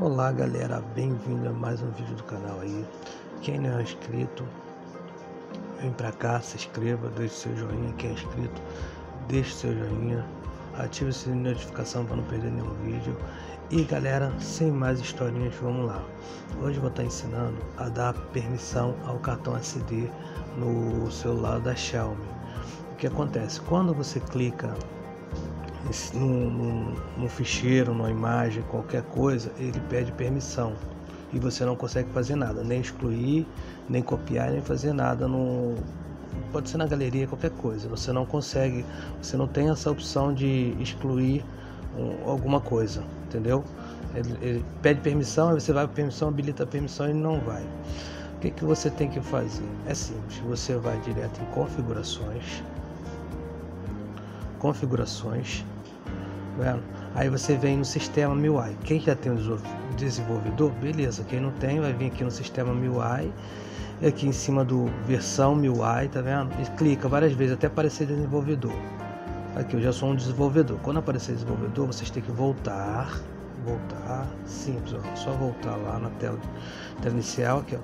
Olá galera, bem-vindo a mais um vídeo do canal aí. Quem não é inscrito, vem pra cá, se inscreva, deixe seu joinha. Quem é inscrito, deixe seu joinha, ative o sininho de notificação para não perder nenhum vídeo. E galera, sem mais historinhas, vamos lá. Hoje vou estar ensinando a dar permissão ao cartão SD no celular da Xiaomi. O que acontece? Quando você clica num, num, num ficheiro, numa imagem, qualquer coisa, ele pede permissão e você não consegue fazer nada, nem excluir, nem copiar, nem fazer nada no pode ser na galeria, qualquer coisa. Você não consegue, você não tem essa opção de excluir um, alguma coisa, entendeu? Ele, ele, pede permissão, aí você vai para permissão, habilita a permissão e não vai. O que, que você tem que fazer? É simples, você vai direto em configurações, configurações, Vendo? Aí você vem no sistema MIUI. Quem já tem um desenvolvedor, beleza. Quem não tem, vai vir aqui no sistema MIUI. Aqui em cima do versão MIUI, tá vendo? E clica várias vezes até aparecer desenvolvedor. Aqui eu já sou um desenvolvedor. Quando aparecer desenvolvedor, vocês têm que voltar. Voltar. Simples, ó. Só voltar lá na tela, tela inicial aqui, ó.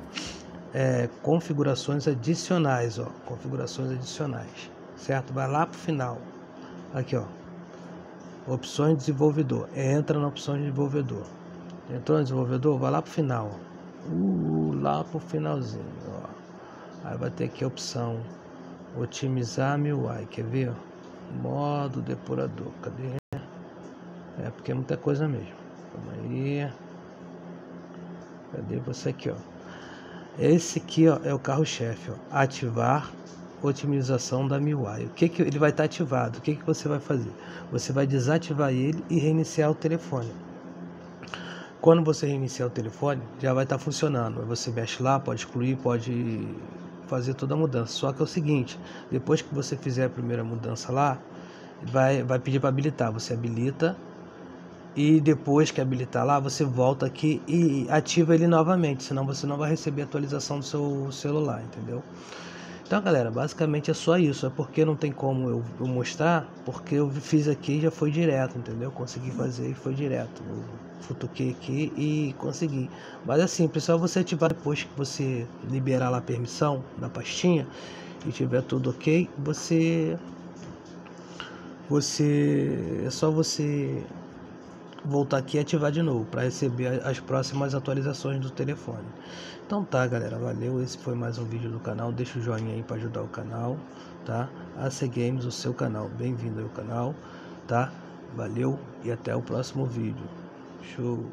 É, configurações adicionais, ó. Configurações adicionais. Certo? Vai lá pro final. Aqui, ó opções de desenvolvedor. Entra na opção de desenvolvedor. Entrou no desenvolvedor, vai lá pro final. Uh, lá pro finalzinho. Ó. Aí vai ter aqui a opção otimizar MIUI. Quer ver? Modo depurador. Cadê? É porque é muita coisa mesmo. Calma aí. Cadê você aqui, ó? Esse aqui, ó, é o carro-chefe. Ativar otimização da MIUI. O que, que ele vai estar ativado? O que, que você vai fazer? Você vai desativar ele e reiniciar o telefone. Quando você reiniciar o telefone, já vai estar funcionando. Você mexe lá, pode excluir, pode fazer toda a mudança. Só que é o seguinte, depois que você fizer a primeira mudança lá, vai, vai pedir para habilitar. Você habilita e depois que habilitar lá, você volta aqui e ativa ele novamente, senão você não vai receber atualização do seu celular, entendeu? Então, galera, basicamente é só isso. É porque não tem como eu, mostrar, porque eu fiz aqui e já foi direto, entendeu? Consegui fazer e foi direto. Eu futuquei aqui e consegui. Mas simples, só você ativar depois que você liberar lá a permissão da pastinha e tiver tudo ok, você você é só você voltar aqui e ativar de novo para receber as próximas atualizações do telefone. Então tá, galera, valeu. Esse foi mais um vídeo do canal. Deixa o joinha aí para ajudar o canal, tá? AC Games, o seu canal. Bem-vindo ao canal, tá? Valeu e até o próximo vídeo. Show.